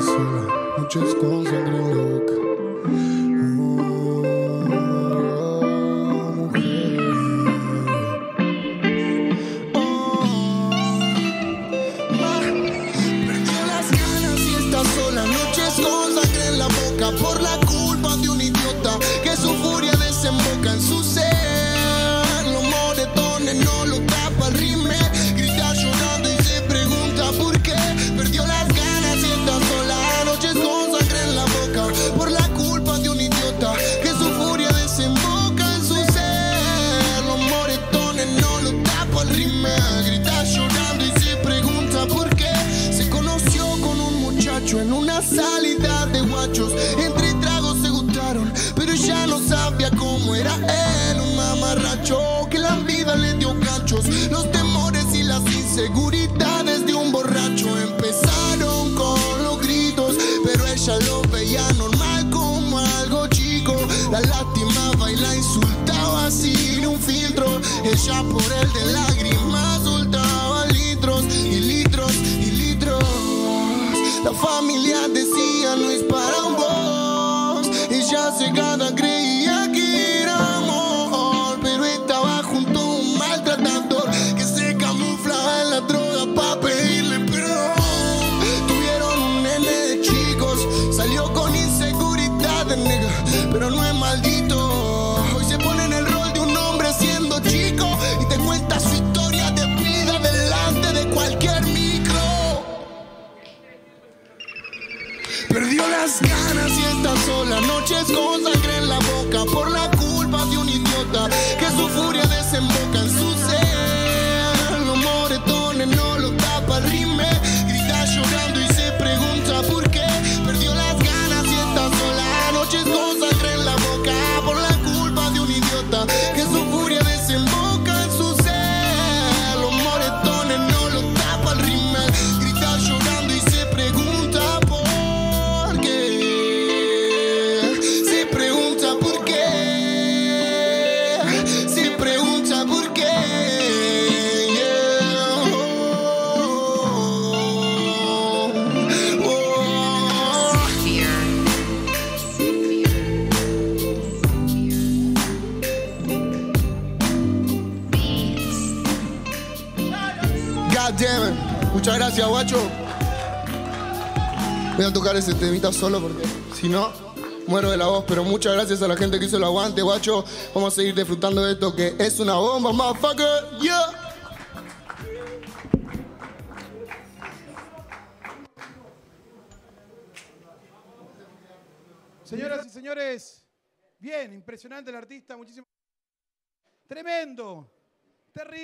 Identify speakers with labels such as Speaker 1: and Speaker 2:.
Speaker 1: sola. Muchas cosas en la boca. Oh, mujer. Oh, ma. Perdió las ganas y está sola. Con sangre en la boca por la el rime. Grita llorando y se pregunta por qué. Se conoció con un muchacho en una salida de guachos. Entre tragos se gustaron, pero ya no sabía cómo era él. Un mamarracho que la vida le dio cachos. Los temores y las inseguridades Ella por el de lágrimas soltaba litros y litros y litros. La familia decía no es para vos. Ella cegada creía que era amor, pero estaba junto a un maltratador que se camuflaba en la droga para pedirle perdón. Tuvieron un nene de chicos, salió con inseguridad, nega, pero no es maldito. Perdió las ganas y está sola. Noches con sangre en la boca por la culpa de un idiota Se pregunta por qué. Oh. God damn it. Muchas gracias, guacho. Voy a tocar ese temita solo porque si no, muero de la voz. Pero muchas gracias a la gente que hizo el aguante, guacho. Vamos a seguir disfrutando de esto que es una bomba, motherfucker. Yeah.
Speaker 2: Señoras y señores, bien, impresionante el artista, muchísimo. Tremendo, terrible.